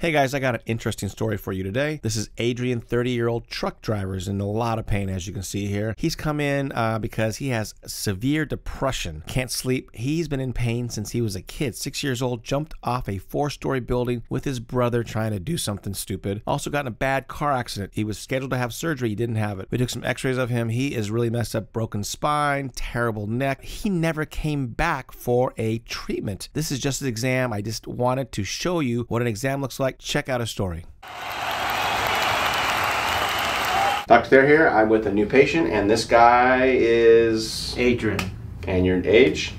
Hey guys, I got an interesting story for you today. This is Adrian, 30 year old truck driver, is in a lot of pain as you can see here. He's come in uh, because he has severe depression, can't sleep. He's been in pain since he was a kid, six years old, jumped off a four story building with his brother trying to do something stupid. Also got in a bad car accident. He was scheduled to have surgery, he didn't have it. We took some x rays of him. He is really messed up, broken spine, terrible neck. He never came back for a treatment. This is just an exam. I just wanted to show you what an exam looks like like, check out a story. Dr. Thayer here. I'm with a new patient, and this guy is. Adrian. And your age?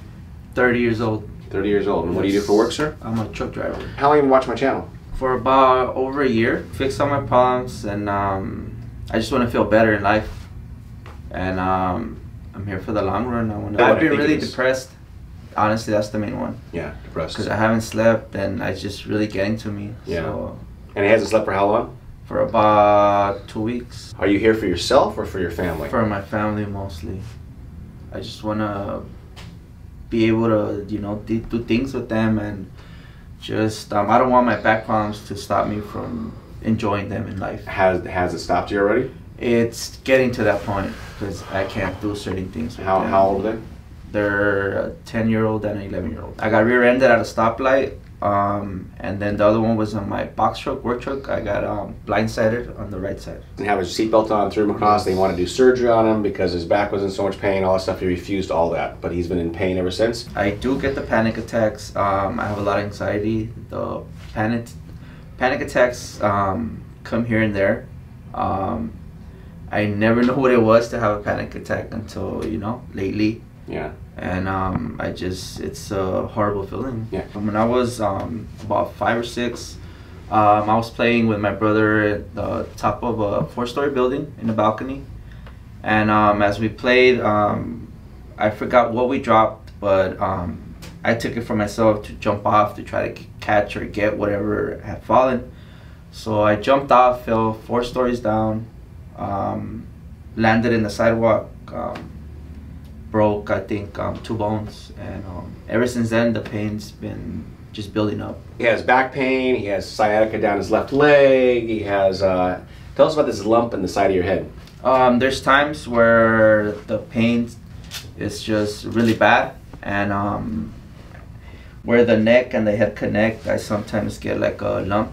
30 years old. 30 years old. And what do you do for work, sir? I'm a truck driver. How long have you watched my channel? For about over a year. Fixed all my problems, and um, I just want to feel better in life. And um, I'm here for the long run. I wanna, I've been really depressed honestly, that's the main one. Yeah, depressed. Because I haven't slept and it's just really getting to me. Yeah. So, and he hasn't slept for how long? For about two weeks. Are you here for yourself or for your family? For my family mostly. I just want to be able to, you know, do things with them and just, um, I don't want my back problems to stop me from enjoying them in life. Has, has it stopped you already? It's getting to that point because I can't do certain things. how, them. how old are they? They're a 10 year old and an 11 year old. I got rear ended at a stoplight. Um, and then the other one was on my box truck, work truck. I got um, blindsided on the right side. And have his seatbelt on, threw him across. They want to do surgery on him because his back was in so much pain, all that stuff. He refused all that, but he's been in pain ever since. I do get the panic attacks. Um, I have a lot of anxiety. The panic, panic attacks um, come here and there. Um, I never know what it was to have a panic attack until you know lately. Yeah. And um, I just, it's a horrible feeling. Yeah. When I was um, about five or six, um, I was playing with my brother at the top of a four-story building in the balcony, and um, as we played, um, I forgot what we dropped, but um, I took it for myself to jump off to try to catch or get whatever had fallen. So I jumped off, fell four stories down, um, landed in the sidewalk. Broke I think um, two bones, and um, ever since then the pain's been just building up. He has back pain. He has sciatica down his left leg. He has. Uh, tell us about this lump in the side of your head. Um, there's times where the pain is just really bad, and um, where the neck and the head connect, I sometimes get like a lump.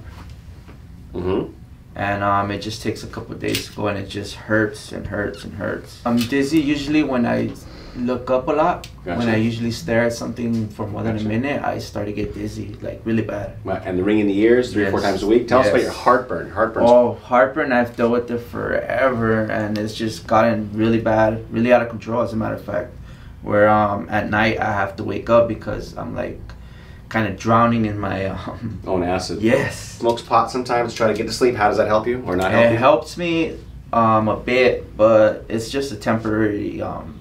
Mm-hmm and um, it just takes a couple days to go and it just hurts and hurts and hurts. I'm dizzy usually when I look up a lot. Gotcha. When I usually stare at something for more than gotcha. a minute, I start to get dizzy, like really bad. And the ring in the ears three yes. or four times a week. Tell yes. us about your heartburn. Heartburn. Oh, heartburn! I've dealt with it forever, and it's just gotten really bad, really out of control. As a matter of fact, where um, at night I have to wake up because I'm like kind of drowning in my um, own acid. Yes. Smokes pot sometimes. Try to get to sleep. How does that help you, or not help it you? It helps me um, a bit, but it's just a temporary um,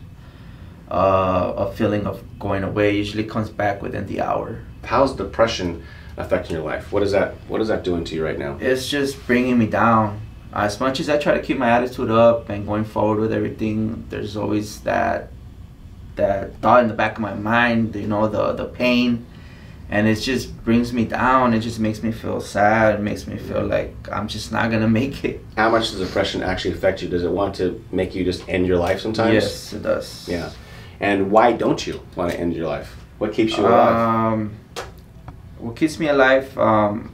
uh, a feeling of going away usually comes back within the hour. How's depression affecting your life? What is that? What is that doing to you right now? It's just bringing me down. As much as I try to keep my attitude up and going forward with everything, there's always that that thought in the back of my mind. You know, the the pain, and it just brings me down. It just makes me feel sad. It makes me feel like I'm just not gonna make it. How much does depression actually affect you? Does it want to make you just end your life sometimes? Yes, it does. Yeah. And why don't you want to end your life? What keeps you alive? Um, what keeps me alive? Um,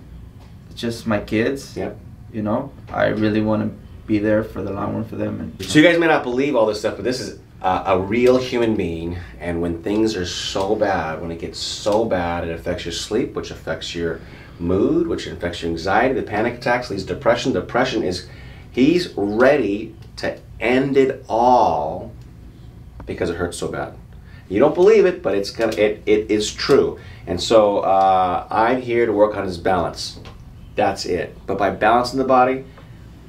just my kids. Yeah. You know, I really want to be there for the long run for them. And so you guys may not believe all this stuff, but this is uh, a real human being. And when things are so bad, when it gets so bad, it affects your sleep, which affects your mood, which affects your anxiety. The panic attacks leads to depression. Depression is, he's ready to end it all because it hurts so bad. You don't believe it, but it's gonna it, it is true. And so uh, I'm here to work on his balance. That's it. But by balancing the body,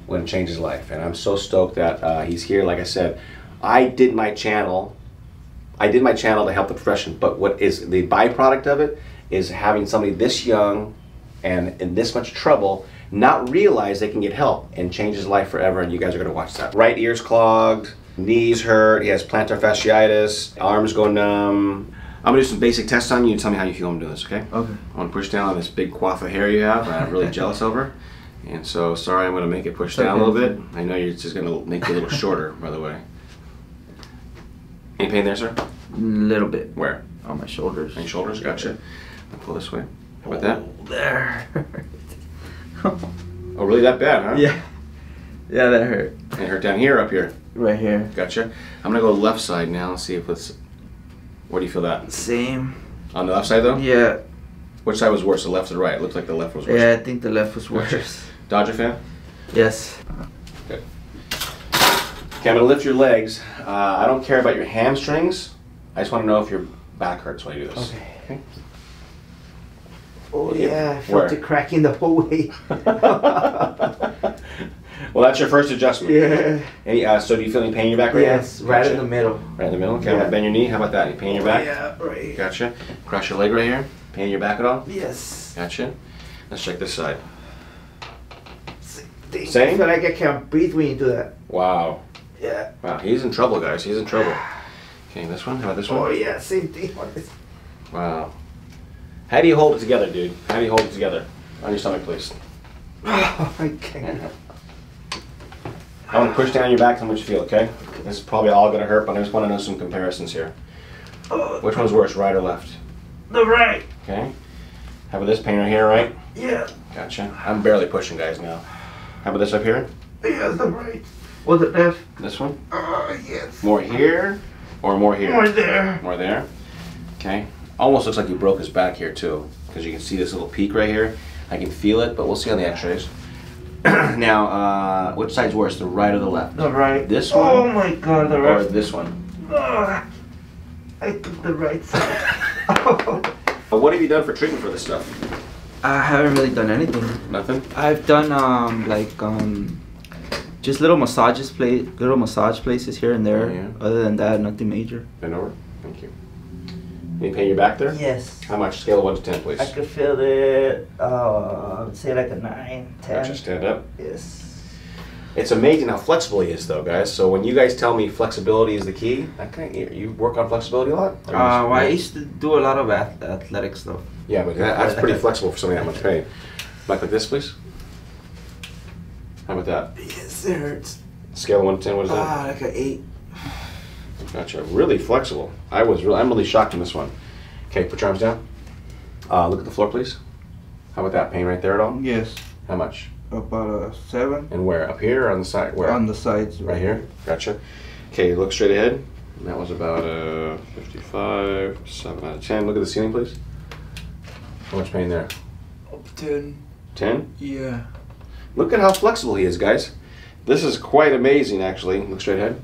we're gonna change his life. And I'm so stoked that uh, he's here. Like I said, I did my channel. I did my channel to help the profession, but what is the byproduct of it is having somebody this young and in this much trouble not realize they can get help and change his life forever. And you guys are gonna watch that. Right ear's clogged knees hurt, he has plantar fasciitis, arms go numb, I'm gonna do some basic tests on you and tell me how you feel I'm doing this, okay? Okay. I want to push down on this big quaff of hair you have, I'm really jealous over. And so, sorry, I'm to make it push down a little bit. I know you're just going to make you a little shorter, by the way. Any pain there, sir? A little bit Where? on my shoulders. Any shoulders? Gotcha. I'll pull this way. How about that? Oh, there. Oh, really that bad, huh? yeah. Yeah, that hurt. And it hurt down here, up here. Right here. Gotcha. I'm going to go left side now. Let's see if it's. Where do you feel that? Same. On the left side, though? Yeah. Which side was worse, the left or the right? It looked like the left was worse. Yeah, I think the left was worse. Dodger fan? Yes. Okay, I'm gonna lift your legs. Uh, I don't care about your hamstrings. I just want to know if your back hurts while you do this. Okay. Oh yeah, I Where? felt it cracking the whole way. well, that's your first adjustment. yeah. Uh, so do you feel any pain in your back right Yes, now? right Gotcha. in the middle. Right in the middle. Okay, Yeah. bend your knee. How about that? Any pain in your back? Yeah, right. Gotcha. Cross your leg right here. Pain in your back at all? Yes. Gotcha. Let's check this side. Same? I like I can't breathe when you do that. Wow. Yeah. Wow. He's in trouble, guys. He's in trouble. Okay, this one. How about this one? Oh yeah, same thing. Wow. How do you hold it together, dude? How do you hold it together? On your stomach, please. Oh, I can't. I want to push down your back. How much you feel? Okay. This is probably all gonna hurt, but I just want to know some comparisons here. Which one's worse, right or left? the right. Okay. How about this pain right here, right? Yeah. Gotcha. I'm barely pushing, guys, now. How about this up here? Yeah, the right. Was it left? This one? Oh yes. More here or more here? More there. More there. Okay. Almost looks like you broke his back here too, because you can see this little peak right here. I can feel it, but we'll see on the X-rays. now, uh, which side's worse, the right or the left? The right. This Oh one? my god, the right. Or this one? Oh, I took the right side. But what have you done for treatment for this stuff? I haven't really done anything. Nothing. I've done um like um just little massages play little massage places here and there. Oh, yeah. Other than that, nothing major. Bend over. Thank you. Any pain in your back there? Yes. How much? Scale of one to ten, please. I could feel it. Uh, I would say like a nine, ten. Gotcha. Stand up. Yes. It's amazing how flexible he is, though, guys. So when you guys tell me flexibility is the key, I kind of, you work on flexibility a lot. Uh, well, I used to do a lot of ath- athletic stuff. yeah, but that, that's pretty flexible for something that much pain. Back like this, please. How about that? Yes, it hurts. Scale of one to ten. What is that? Ah, like an eight. Gotcha. Really flexible. I was really, I'm really shocked in this one. Okay, put your arms down. Uh, look at the floor, please. How about that? Pain right there at all? Yes, How much? about a seven. And where? Up here or on the side? Where? On the sides. Right here? Gotcha. Okay, look straight ahead. That was about a 55, 7 out of 10. Look at the ceiling, please. How much pain there? Ten. 10? Yeah. Look at how flexible he is, guys. This is quite amazing, actually. Look straight ahead.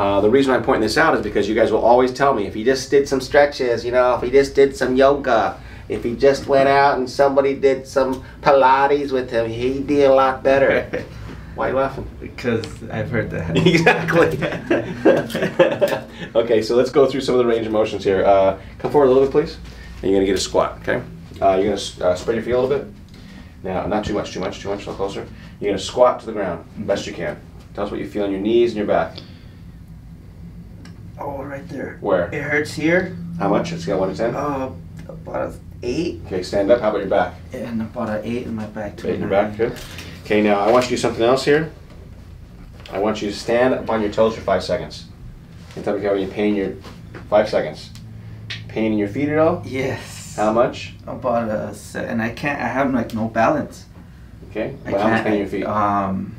Uh, the reason I'm pointing this out is because you guys will always tell me if he just did some stretches, you know, if he just did some yoga, if he just went out and somebody did some Pilates with him, he'd be a lot better. Why are you laughing? Because I've heard that. exactly. okay, so let's go through some of the range of motions here. Uh, come forward a little bit, please. And you're gonna get a squat. Okay. Uh, you're gonna uh, spread your feet a little bit. Now, not too much, too much, too much. A little closer. You're gonna squat to the ground best you can. Tell us what you feel in your knees and your back. Oh, right there. Where? It hurts here. How much? It's got one to ten. Uh, about a eight. Okay, stand up. How about your back? And about an eight in my back too. Eight in your back. Good. Okay, now I want you to do something else here. I want you to stand up on your toes for five seconds. And tell me if you have any pain in your five seconds. Pain in your feet at all? Yes. How much? About a se- and I can't. I have like no balance. Okay. Well, how much pain in your feet? Um.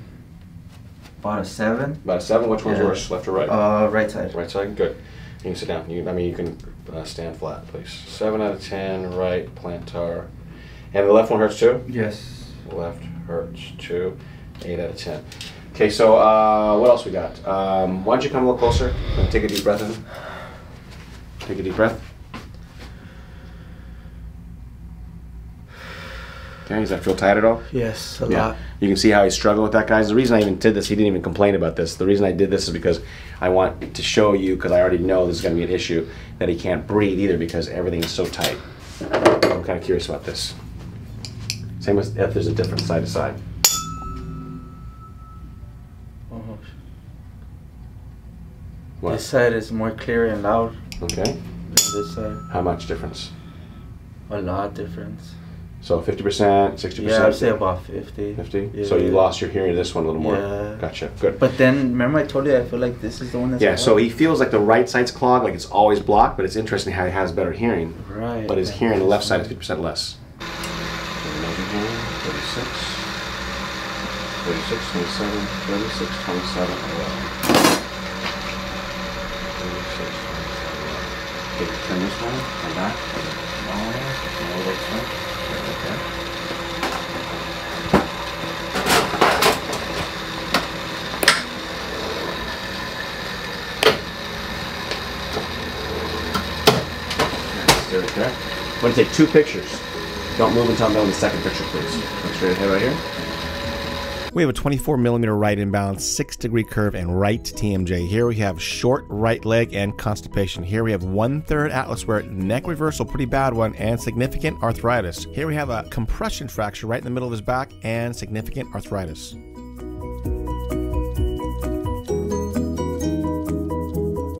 About a seven. About a seven. Which one's Yeah. worse, left or right? Uh, right side. right side. Good. You can sit down. You, I mean, you can uh, stand flat, please. Seven out of ten. Right plantar. And the left one hurts too. Yes. Left hurts too. Eight out of ten. Okay, so uh, what else we got? Um, why don't you come a little closer and take a deep breath in? Take a deep breath. Okay, does that feel tight at all? Yes, a Yeah. lot. You can see how he struggled with that, guys. The reason I even did this, he didn't even complain about this. The reason I did this is because I want to show you, because I already know this is going to be an issue, that he can't breathe either because everything is so tight. I'm kind of curious about this. Same as if there's a different side to side. Uh-huh. What? This side is more clear and loud. Okay. this side. How much difference? A lot difference. So 50%, 60%? Yeah, I'd say about 50. 50? Yeah. So you lost your hearing to this one a little more. Yeah. Gotcha. Good. But then, remember I told you I feel like this is the one that's yeah, so he feels like the right side's clogged, like it's always blocked, but it's interesting how he has better hearing. Right. But his that hearing on the left side is 50% less. 36, 36, 27, 36, 27, 11. 36, 27, 11. Okay, turn this one, come back. Oh, no, this one. Okay. Stay there. I'm going to take two pictures. Don't move until I'm done with the second picture, please. Look straight ahead right here. We have a 24 millimeter right imbalance, 6 degree curve, and right TMJ. Here we have short right leg and constipation. Here we have one third atlas wear, neck reversal, pretty bad one, and significant arthritis. Here we have a compression fracture right in the middle of his back and significant arthritis.